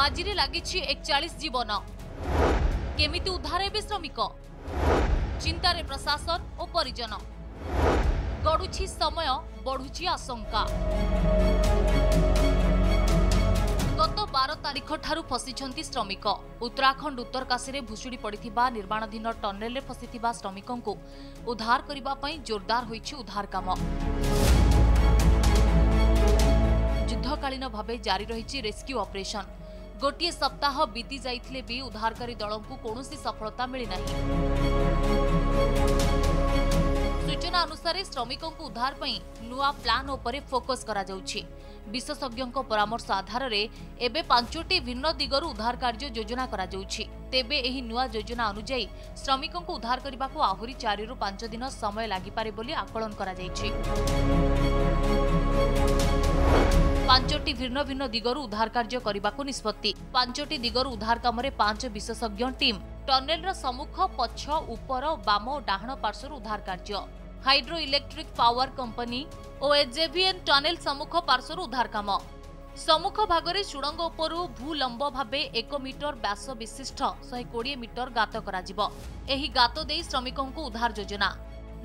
বাজিরে লাগিছে একচাশ জীবন কেমিতি উদ্ধার হবে শ্রমিক চিন্তারে প্রশাসন ও পরিজন গড়ুছি সময় বড়ুছি আশঙ্কা গত বার তারিখ ঠার ফসিছন্তি শ্রমিক উত্তরাখণ্ড উত্তরকাশীরে ভুষুড়ি পড়িথিবা নির্মাণাধীন টনেলরে ফসিথিবা শ্রমিকঙ্কু উদ্ধার করিবা পাই জোরদার হয়েছে উদ্ধার কাম যুদ্ধকালীন ভাবে জারি রয়েছে রেস্কিউ অপরেশন ଗୋଟିଏ ସପ୍ତାହ ବିତି ଯାଇଥିଲେ ବି ଉଦ୍ଧାରକାରୀ ଦଳଙ୍କୁ କୌଣସି ସଫଳତା ମିଳିନାହିଁ ସୂଚନା ଅନୁସାରେ ଶ୍ରମିକଙ୍କୁ ଉଦ୍ଧାର ପାଇଁ ନୂଆ ପ୍ଲାନ୍ ଉପରେ ଫୋକସ୍ କରାଯାଉଛି ବିଶେଷଜ୍ଞଙ୍କ ପରାମର୍ଶ ଆଧାରରେ ଏବେ ପାଞ୍ଚଟି ଭିନ୍ନ ଦିଗରୁ ଉଦ୍ଧାର କାର୍ଯ୍ୟ ଯୋଜନା କରାଯାଉଛି ତେବେ ଏହି ନୂଆ ଯୋଜନା ଅନୁଯାୟୀ ଶ୍ରମିକଙ୍କୁ ଉଦ୍ଧାର କରିବାକୁ ଆହୁରି ଚାରିରୁ ପାଞ୍ଚ ଦିନ ସମୟ ଲାଗିପାରେ ବୋଲି ଆକଳନ କରାଯାଇଛି ପାଞ୍ଚଟି ଭିନ୍ନ ଭିନ୍ନ ଦିଗରୁ ଉଦ୍ଧାର କାର୍ଯ୍ୟ କରିବାକୁ ନିଷ୍ପତ୍ତି ପାଞ୍ଚଟି ଦିଗରୁ ଉଦ୍ଧାର କାମରେ ପାଞ୍ଚ ବିଶେଷଜ୍ଞ ଟିମ୍ ଟନେଲର ସମ୍ମୁଖ ପଛ ଉପର ବାମ ଓ ଡାହାଣ ପାର୍ଶ୍ୱରୁ ଉଦ୍ଧାର କାର୍ଯ୍ୟ ହାଇଡ୍ରୋ ଇଲେକ୍ଟ୍ରିକ୍ ପାୱାର କମ୍ପାନୀ ଓ ଏଜେଭିଏନ୍ ଟନେଲ ସମ୍ମୁଖ ପାର୍ଶ୍ୱରୁ ଉଦ୍ଧାର କାମ ସମ୍ମୁଖ ଭାଗରେ ସୁଡ଼ଙ୍ଗ ଉପରୁ ଭୂଲମ୍ବ ଭାବେ ଏକ ମିଟର ବ୍ୟାସ ବିଶିଷ୍ଟ ଶହେ କୋଡ଼ିଏ ମିଟର ଗାତ କରାଯିବ ଏହି ଗାତ ଦେଇ ଶ୍ରମିକଙ୍କୁ ଉଦ୍ଧାର ଯୋଜନା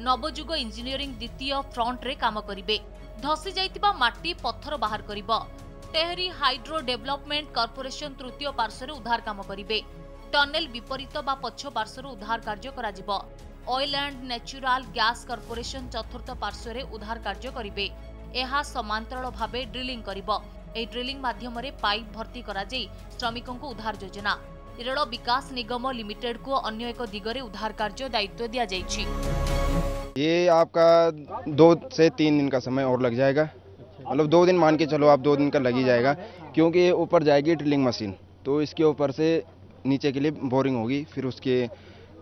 ନବଯୁଗ ଇଞ୍ଜିନିୟରିଂ ଦ୍ୱିତୀୟ ଫ୍ରଣ୍ଟରେ କାମ କରିବେ ଧସି ଯାଇଥିବା ମାଟି ପଥର ବାହାର କରିବ ଟେହରି ହାଇଡ୍ରୋ ଡେଭଲପମେଣ୍ଟ କର୍ପୋରେସନ ତୃତୀୟ ପାର୍ଶ୍ୱରେ ଉଦ୍ଧାର କାମ କରିବେ ଟନେଲ ବିପରୀତ ବା ପଛ ପାର୍ଶ୍ୱରୁ ଉଦ୍ଧାର କାର୍ଯ୍ୟ କରାଯିବ oil and natural gas corporation ଚତୁର୍ଥ ପାର୍ଶ୍ୱରେ ଉଦ୍ଧାର କାର୍ଯ୍ୟ କରିବେ ଏହା ସମାନ୍ତରଳ ଭାବେ ଡ୍ରିଲିଂ କରିବ ଏହି ଡ୍ରିଲିଂ ମାଧ୍ୟମରେ ପାଇପ୍ ଭର୍ତ୍ତି କରାଯାଇ ଶ୍ରମିକଙ୍କୁ ଉଦ୍ଧାର ଯୋଜନା ରେଳ ବିକାଶ ନିଗମ ଲିମିଟେଡ୍କୁ ଅନ୍ୟ ଏକ ଦିଗରେ ଉଦ୍ଧାର କାର୍ଯ୍ୟ ଦାୟିତ୍ୱ ଦିଆଯାଇଛି ये आपका दो से तीन दिन का समय और लग जाएगा मतलब दो दिन मान के चलो आप दो दिन का लग ही जाएगा क्योंकि ये ऊपर जाएगी ड्रिलिंग मशीन तो इसके ऊपर से नीचे के लिए बोरिंग होगी फिर उसके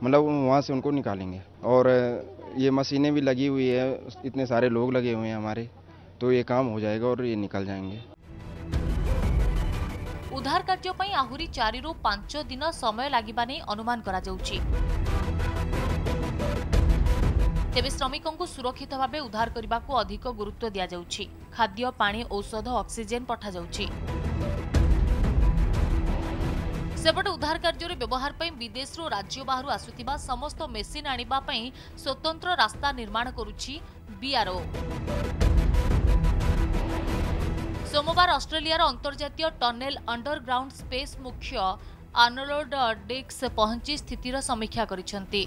मतलब वहाँ से उनको निकालेंगे और ये मशीनें भी लगी हुई है इतने सारे लोग लगे हुए हैं हमारे तो ये काम हो जाएगा और ये निकल जाएंगे उधार कार्य आहुरी चार पांच दिन समय लगवा नहीं अनुमान करा କରାଯାଉଛି ତେବେ ଶ୍ରମିକଙ୍କୁ ସୁରକ୍ଷିତ ଭାବେ ଉଦ୍ଧାର କରିବାକୁ ଅଧିକ ଗୁରୁତ୍ୱ ଦିଆଯାଉଛି ଖାଦ୍ୟ ପାଣି ଔଷଧ ଅକ୍ସିଜେନ୍ ପଠାଯାଉଛି ସେପଟେ ଉଦ୍ଧାର କାର୍ଯ୍ୟରେ ବ୍ୟବହାର ପାଇଁ ବିଦେଶରୁ ରାଜ୍ୟ ବାହାରୁ ଆସୁଥିବା ସମସ୍ତ ମେସିନ୍ ଆଣିବା ପାଇଁ ସ୍ୱତନ୍ତ୍ର ରାସ୍ତା ନିର୍ମାଣ କରୁଛି ବିଆର୍ଓ ସୋମବାର ଅଷ୍ଟ୍ରେଲିଆର ଅନ୍ତର୍ଜାତୀୟ ଟନେଲ୍ ଅଣ୍ଡରଗ୍ରାଉଣ୍ଡ ସ୍ପେସ୍ ମୁଖ୍ୟ ଆର୍ନୋଲ୍ଡ ଡିକ୍ସ ପହଞ୍ଚି ସ୍ଥିତିର ସମୀକ୍ଷା କରିଛନ୍ତି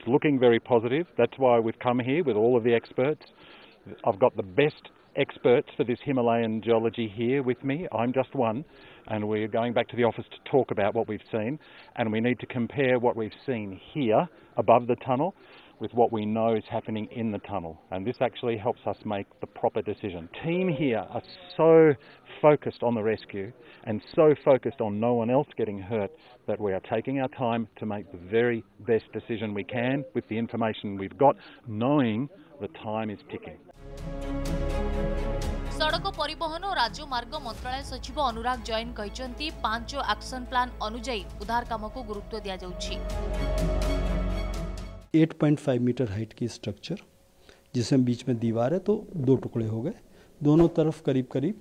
It's looking very positive. That's why we've come here with all of the experts. I've got the best experts for this Himalayan geology here with me. I'm just one, and we're going back to the office to talk about what we've seen, and we need to compare what we've seen here above the tunnel with what we know is happening in the tunnel. And this actually helps us make the proper decision. Team here are so focused on the rescue and so focused on no one else getting hurt that we are taking our time to make the very best decision we can with the information we've got, knowing the time is ticking. ସଡ଼କ ପରିବହନ ଓ ରାଜମାର୍ଗ ମନ୍ତ୍ରଣାଳୟ ସଚିବ ଅନୁରାଗ ଜୈନ କହିଛନ୍ତି ପାଞ୍ଚ action plan ଅନୁଯାୟୀ ଉଦ୍ଧାର କାମକୁ ଗୁରୁତ୍ୱ 8.5 मीटर हाइट की स्ट्रक्चर जिसमें बीच में दीवार है तो दो टुकड़े हो गए दोनों तरफ करीब करीब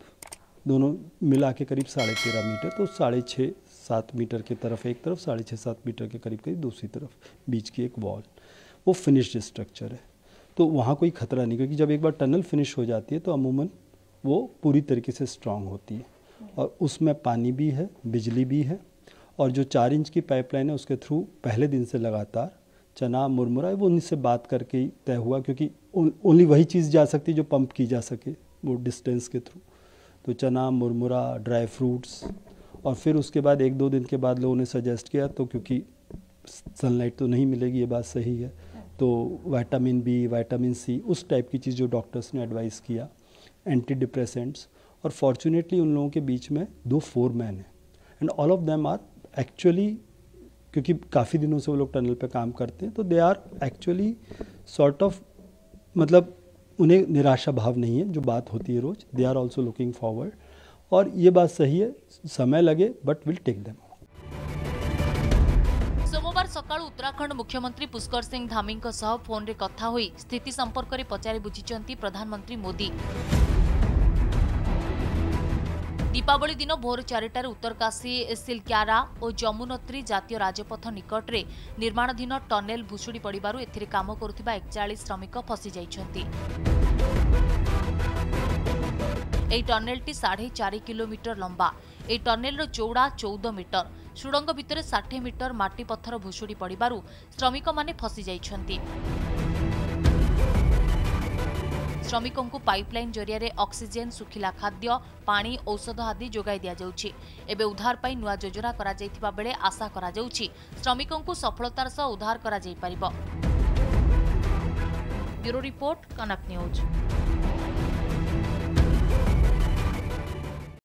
दोनों मिला के करीब साढ़े तेरह मीटर तो साढ़े छः सात मीटर के तरफ एक तरफ साढ़े छः सात मीटर के करीब करीब दूसरी तरफ बीच की एक वॉल वो फिनिश्ड स्ट्रक्चर है तो वहाँ कोई खतरा नहीं क्योंकि जब एक बार टनल फिनिश हो जाती है तो अमूमन वो पूरी तरीके से स्ट्रांग होती है और उसमें पानी भी है बिजली भी है और जो चार इंच की पाइपलाइन है उसके थ्रू पहले दिन से लगातार चना मुरमुरा वो उनसे बात करके ही तय हुआ क्योंकि ओनली वही चीज़ जा सकती जो पंप की जा सके वो डिस्टेंस के थ्रू तो चना मुरमुरा ड्राई फ्रूट्स और फिर उसके बाद एक दो दिन के बाद लोगों ने सजेस्ट किया तो क्योंकि सनलाइट तो नहीं मिलेगी ये बात सही है तो वाइटामिन बी वाइटामिन सी उस टाइप की चीज़ जो डॉक्टर्स ने एडवाइस किया एंटी डिप्रेसेंट्स और फॉर्चुनेटली उन लोगों के बीच में दो फोर मैन हैं and all of them are actually क्योंकि काफ़ी दिनों से वो लोग टनल पे काम करते हैं तो they are actually sort of मतलब उन्हें निराशा भाव नहीं है जो बात होती है रोज़ they are also looking forward और ये बात सही है समय लगे बट विल टेक देम सोमवार सकाळ उत्तराखंड मुख्यमंत्री पुष्कर सिंह धामी सह फोन रे कथा स्थिति संपर्क रे पचारि बुझिचंती प्रधानमंत्री मोदी দীপাবলি দিন ভোর চারিটার উত্তরকাশী সিলক্যারা ও যমুনত্রী জাতীয় রাজপথ নিকটরে নির্মাণাধীন টনেল ভুষুড়ি পড়িবার এতে কাম করুবা একচাশ শ্রমিক ফসি যাই এই টনেলটি সাড়ে চারি কিলোমিটর লম্বা এই টনেলর চৌড়া চৌদ মিটর সুড়ঙ্গ ভিতরে ষাঠিয়ে মিটর মাটি পথর ভুষুড়ি পড়িবার শ্রমিকମାନେ ফসি যাইଛନ୍ତି ଶ୍ରମିକଙ୍କୁ ପାଇପ୍ଲାଇନ୍ ଜରିଆରେ ଅକ୍ସିଜେନ୍ ଶୁଖିଲା ଖାଦ୍ୟ ପାଣି ଔଷଧ ଆଦି ଯୋଗାଇ ଦିଆଯାଉଛି ଏବେ ଉଦ୍ଧାର ପାଇଁ ନୂଆ ଯୋଜନା କରାଯାଇଥିବା ବେଳେ ଆଶା କରାଯାଉଛି ଶ୍ରମିକଙ୍କୁ ସଫଳତାର ସହ ଉଦ୍ଧାର କରାଯାଇପାରିବ